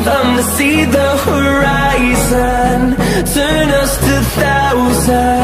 Them to see the horizon. Turn us to thousands